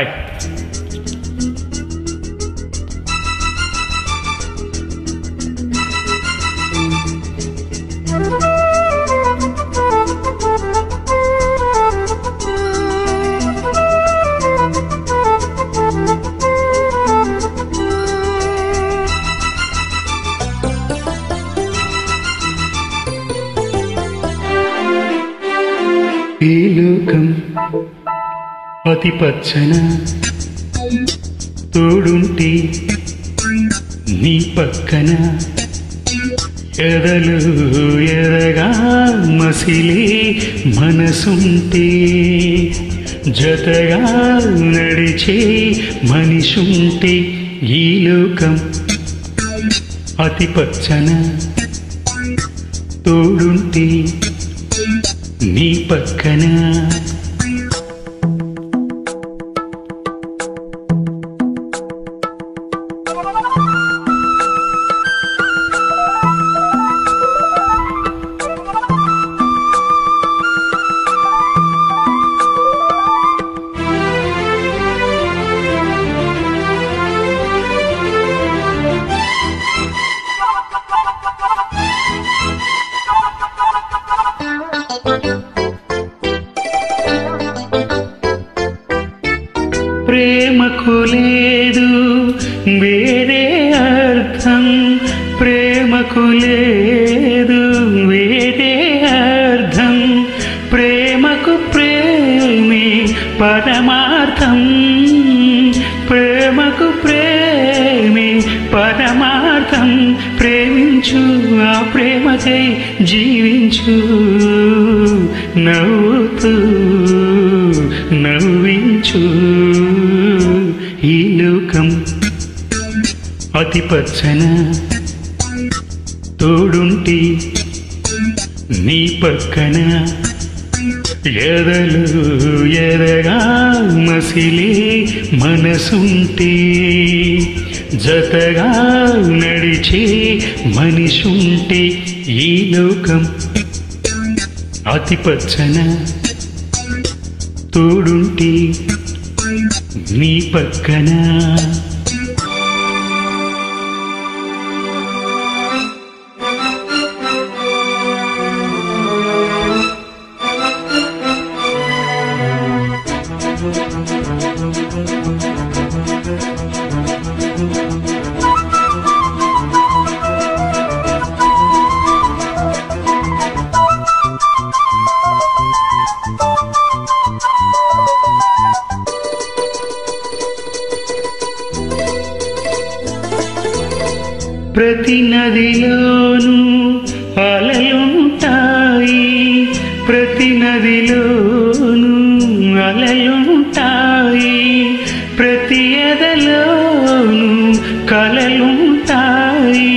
Bye ఈ లోకం అతి పచ్చన తోడుంటే నీ పక్కన ఎదలు ఎదగా మసిలి మనసుంటే జతగా నడిచే మనిషుంటే ఈ లోకం అతి పచ్చన తోడుంటే నీ పక్కన పరమార్థం ప్రేమకు ప్రేమే పరమార్థం ప్రేమించు ఆ ప్రేమకై జీవించు. నవ్వుతూ నవ్వించు ఈ లోకం. అతి పచ్చన తోడుంటి నీ పక్కన ఎదలు ఎదగా మసిలి మనసుంటే జతగా నడిచే మనిషుంటే ఈ లోకం అతి పచ్చన తోడుంటే నీ పక్కన. ప్రతి నదిలోనూ అలలుంటాయి ప్రతి నదిలోనూ అలలుంటాయి ప్రతి ఎదలోనూ కలలుంటాయి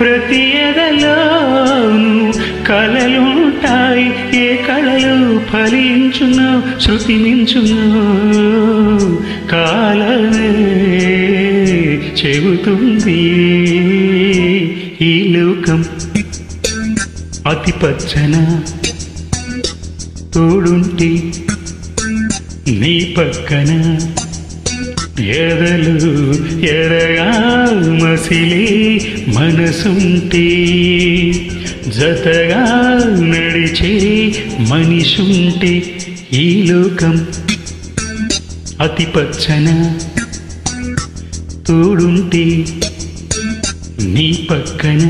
ప్రతి ఎదలోనూ కలలుంటాయి ఏ కళలు ఫలించునో శృతి మించునో కాలమే. చెబుతుంది. ఈ లోకం అతి పచ్చన. తోడుంటి నీ పక్కన. ఎదలు ఎరగా మసిలే మనసుంటే. జతగా నడిచే మనిషుంటే ఈ లోకం అతి పచ్చన. తోడుంటే నీ పక్కన